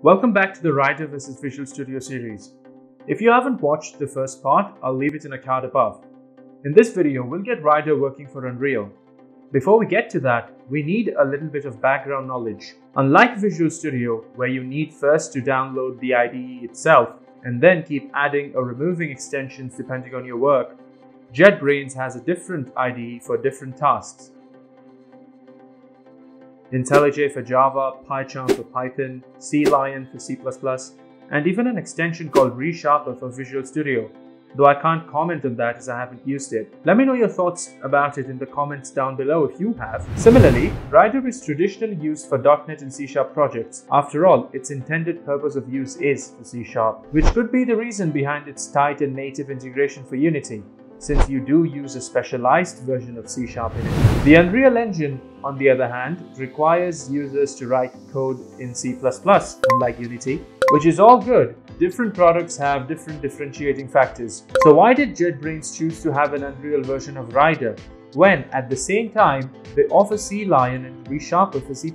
Welcome back to the Rider vs Visual Studio series. If you haven't watched the first part, I'll leave it in a card above. In this video, we'll get Rider working for Unreal. Before we get to that, we need a little bit of background knowledge. Unlike Visual Studio, where you need first to download the IDE itself and then keep adding or removing extensions depending on your work, JetBrains has a different IDE for different tasks. IntelliJ for Java, PyCharm for Python, CLion for C++, and even an extension called ReSharper for Visual Studio, though I can't comment on that as I haven't used it. Let me know your thoughts about it in the comments down below if you have. Similarly, Rider is traditionally used for .NET and C Sharp projects. After all, its intended purpose of use is for C Sharp, which could be the reason behind its tight and native integration for Unity since you do use a specialized version of C Sharp in it. The Unreal Engine, on the other hand, requires users to write code in C++, unlike Unity, which is all good. Different products have different differentiating factors. So why did JetBrains choose to have an Unreal version of Rider when, at the same time, they offer CLion and ReSharper for C++?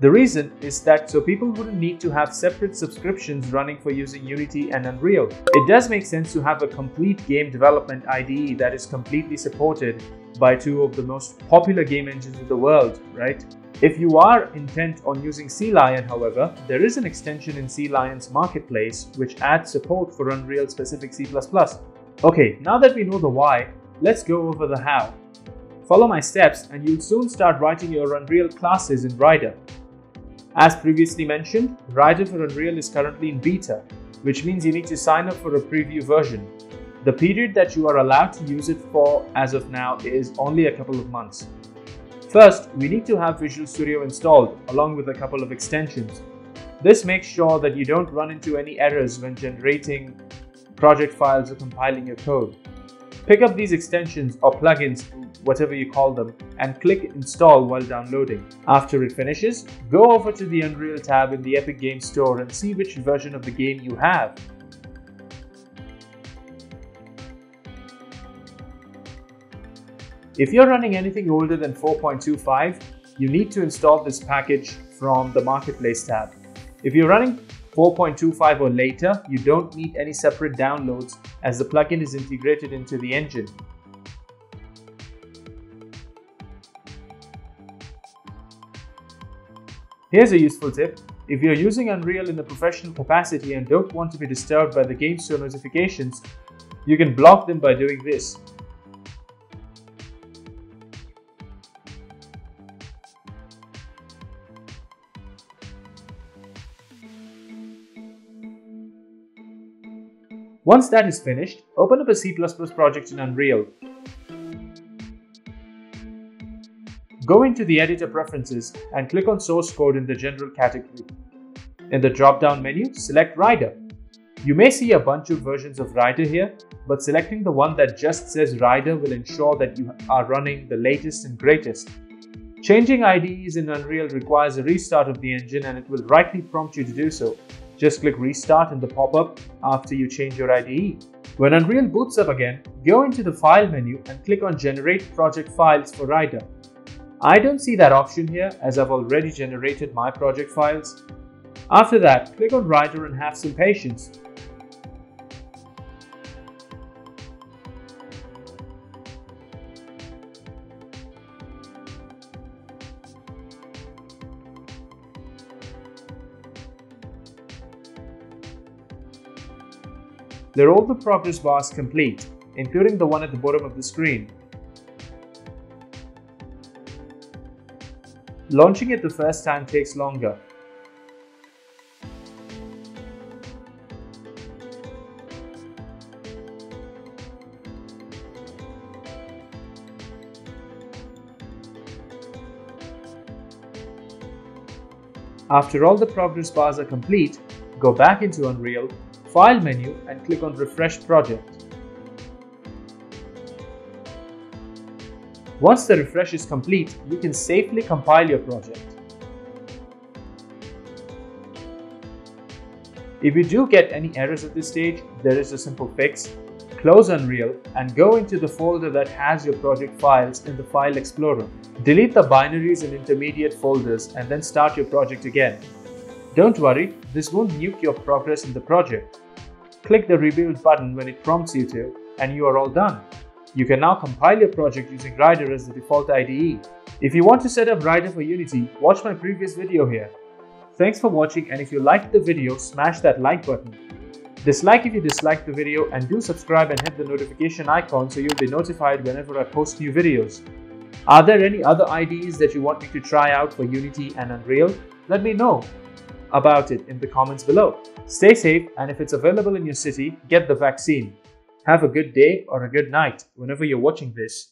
The reason is that so people wouldn't need to have separate subscriptions running for using Unity and Unreal. It does make sense to have a complete game development IDE that is completely supported by two of the most popular game engines in the world, right? If you are intent on using CLion, however, there is an extension in CLion's marketplace which adds support for Unreal specific C++. Okay, now that we know the why, let's go over the how. Follow my steps and you'll soon start writing your Unreal classes in Rider. As previously mentioned, Rider for Unreal is currently in beta, which means you need to sign up for a preview version. The period that you are allowed to use it for as of now is only a couple of months. First, we need to have Visual Studio installed along with a couple of extensions. This makes sure that you don't run into any errors when generating project files or compiling your code. Pick up these extensions or plugins whatever you call them, and click install while downloading. After it finishes, go over to the Unreal tab in the Epic Games Store and see which version of the game you have. If you're running anything older than 4.25, you need to install this package from the Marketplace tab. If you're running 4.25 or later, you don't need any separate downloads as the plugin is integrated into the engine. Here's a useful tip. If you're using Unreal in a professional capacity and don't want to be disturbed by the Game Store notifications, you can block them by doing this. Once that is finished, open up a C++ project in Unreal Go into the editor preferences and click on source code in the general category. In the drop-down menu, select Rider. You may see a bunch of versions of Rider here, but selecting the one that just says Rider will ensure that you are running the latest and greatest. Changing IDEs in Unreal requires a restart of the engine and it will rightly prompt you to do so. Just click Restart in the pop-up after you change your IDE. When Unreal boots up again, go into the File menu and click on Generate Project Files for Rider. I don't see that option here as I've already generated my project files. After that, click on Rider and have some patience. There are all the progress bars complete, including the one at the bottom of the screen. Launching it the first time takes longer. After all the progress bars are complete, go back into Unreal, File menu and click on Refresh Project. Once the refresh is complete, you can safely compile your project. If you do get any errors at this stage, there is a simple fix. Close Unreal and go into the folder that has your project files in the File Explorer. Delete the binaries and intermediate folders and then start your project again. Don't worry, this won't nuke your progress in the project. Click the rebuild button when it prompts you to, and you are all done. You can now compile your project using Rider as the default IDE. If you want to set up Rider for Unity, watch my previous video here. Thanks for watching and if you liked the video, smash that like button. Dislike if you disliked the video and do subscribe and hit the notification icon so you'll be notified whenever I post new videos. Are there any other IDEs that you want me to try out for Unity and Unreal? Let me know about it in the comments below. Stay safe and if it's available in your city, get the vaccine. Have a good day or a good night whenever you're watching this.